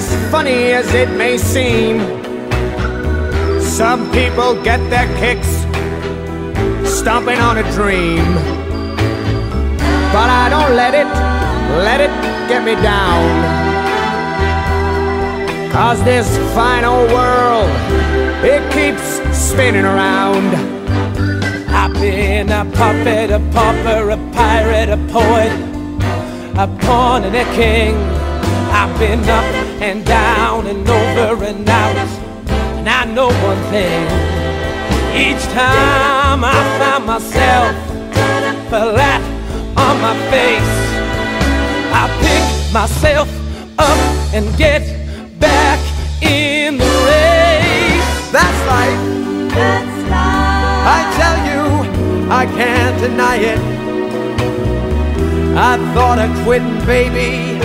As funny as it may seem, some people get their kicks stomping on a dream. But I don't let it, let it get me down. Cause this fine old world, it keeps spinning around. I've been a puppet, a pauper, a pirate, a poet, a pawn and a king. I've been up and down and over and out. And I know one thing. Each time I find myself flat on my face, I pick myself up and get back in the race. That's life. That's life. I tell you, I can't deny it. I thought of quitting, baby,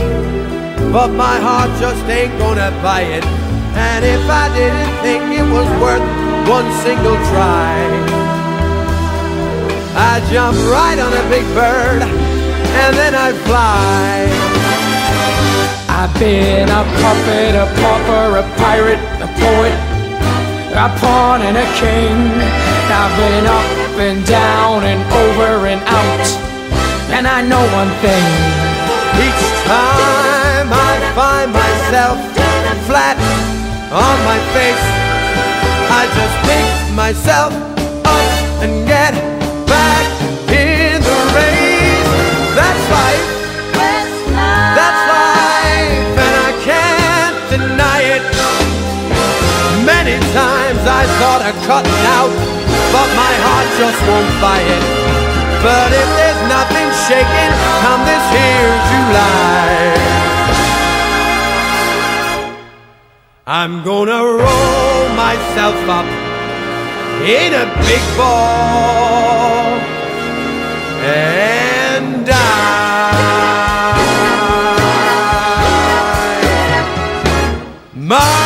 but my heart just ain't gonna buy it. And if I didn't think it was worth one single try, I'd jump right on a big bird and then I'd fly. I've been a puppet, a pauper, a pirate, a poet, a pawn and a king. I've been up and down and over and out. And I know one thing. On my face, I just pick myself up and get back in the race. That's life, That's life. that's life, and I can't deny it. Many times I thought of cutting out, but my heart just won't buy it. But if there's nothing shaking come this here July, I'm gonna roll myself up in a big ball and die. My